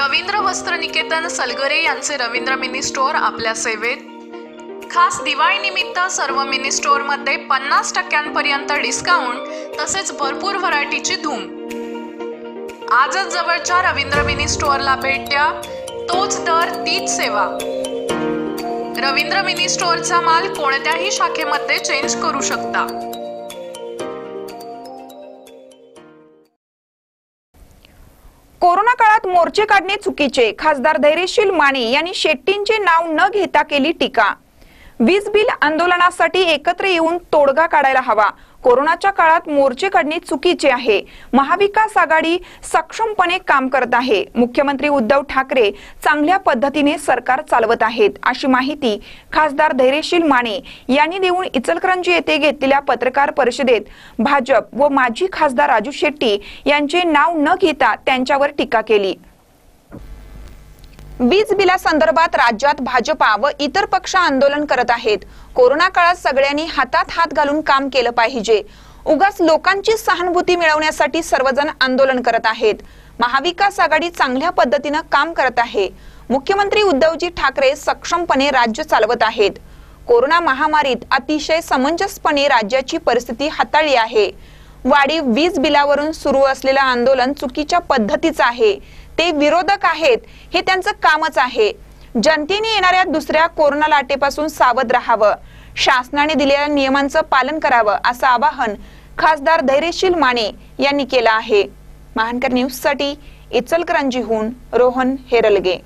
रवींद्र वस्त्र निकेतन सलगरे यांचे Ravindra mini store आपल्या सेवेत. खास दिवाळी निमित्त सर्व मिनी स्टोअरमध्ये पन्नास टक्क्यांपर्यंत डिस्काउंट तसेच भरपूर व्हरायटीची धूम. आजच जवळच्या रवींद्र मिनी स्टोअरला भेट द्या. तोच दर तीच सेवा. रवींद्र मिनी स्टोअरचा माल कोणत्याही शाखेमध्ये चेंज करू शकता. कोरोना काळात मोर्चे काढणे चुकीचे. खासदार धैर्यशील माने यांनी शेट्टींचे नाव न घेता केली टीका. वीज बिल आंदोलनासाठी एकत्र येऊन तोडगा काढायला हवा. कोरोनाच्या काळात मोर्चे काढणे चुकीचे आहे. महाविकास आघाडी सक्षमपणे काम करत आहे. मुख्यमंत्री उद्धव ठाकरे चांगल्या पद्धतीने सरकार चालवत आहेत अशी माहिती खासदार धैर्यशील माने यांनी देऊन इचलकरंजी येथे घेतलेल्या पत्रकार परिषदेत भाजप व माजी खासदार राजू शेट्टी यांचे नाव न घेता त्यांच्यावर टीका केली. वीज बिलासंदर्भात राज्यात भाजपा व इतर पक्ष आंदोलन करत आहेत. कोरोना काळात सगळ्यांनी हातात हात घालून काम केलं पाहिजे. उगाच लोकांची सहानुभूती मिळवण्यासाठी सर्वजण आंदोलन करत आहेत. महाविकास आघाडी चांगल्या पद्धतीनं काम करत आहे. मुख्यमंत्री उद्धवजी ठाकरे सक्षमपणे राज्य चालवत आहेत. कोरोना महामारीत अतिशय समंजसपणे राज्याची परिस्थिती हाताळली आहे. वाढीव वीज बिलावरून सुरू असलेलं आंदोलन चुकीच्या पद्धतीचं आहे. ते विरोधक आहेत हे त्यांचं कामच आहे. जनतेने येणाऱ्या दुसऱ्या कोरोना लाटेपासून सावध राहावं. शासनाने दिलेल्या नियमांचं पालन करावं असं आवाहन खासदार धैर्यशील माने यांनी केलं आहे. महानकर न्यूजसाठी इचलकरंजीहून रोहन हेरलगे.